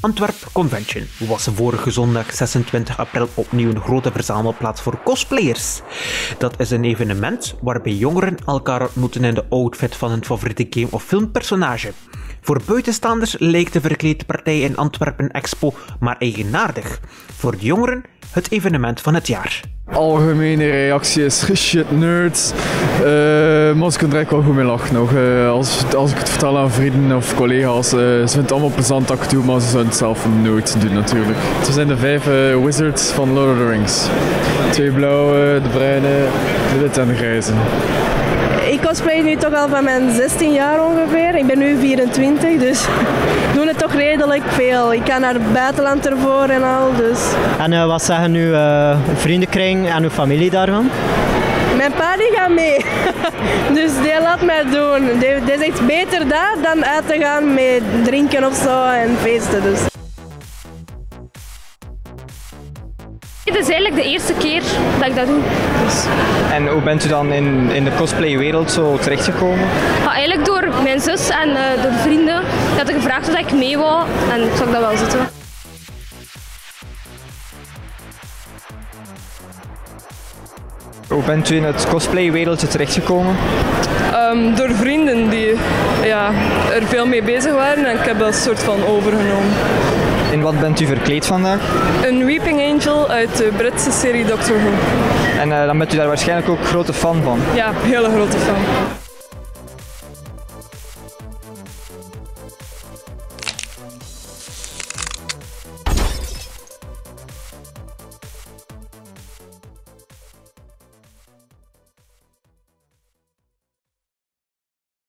Antwerp Convention was vorige zondag 26 april opnieuw een grote verzamelplaats voor cosplayers. Dat is een evenement waarbij jongeren elkaar ontmoeten in de outfit van hun favoriete game of filmpersonage. Voor buitenstaanders lijkt de verkleedde partij in Antwerpen Expo maar eigenaardig. Voor de jongeren het evenement van het jaar. Algemene reactie is shit nerds. Uh, maar ze kunnen er wel goed mee lachen nog. Uh, als, als ik het vertel aan vrienden of collega's, uh, ze vinden het allemaal plezant dat ik het doe, maar ze zouden het zelf nooit doen natuurlijk. We zijn de vijf wizards van Lord of the Rings. Twee blauwe, de bruine, de witte en de grijze. Ik cosplay nu toch al van mijn 16 jaar ongeveer. Ik ben nu 24, dus doen het toch redelijk veel. Ik ga naar het buitenland ervoor en al. Dus. En uh, wat zeggen uw uh, vriendenkring en uw familie daarvan? Mijn pa die gaat mee. dus die laat mij doen. Die, die zegt beter daar dan uit te gaan met drinken of zo en feesten. Dus. Het is eigenlijk de eerste keer dat ik dat doe. Dus. En hoe bent u dan in, in de cosplaywereld zo terechtgekomen? Ja, eigenlijk door mijn zus en uh, de vrienden. Die hadden gevraagd of ik mee wou en ik zag dat wel zitten. Hoe bent u in het cosplaywereldje terechtgekomen? Um, door vrienden die ja, er veel mee bezig waren en ik heb dat een soort van overgenomen. In wat bent u verkleed vandaag? Een Weeping Angel uit de Britse serie Doctor Who. En uh, dan bent u daar waarschijnlijk ook grote fan van? Ja, hele grote fan.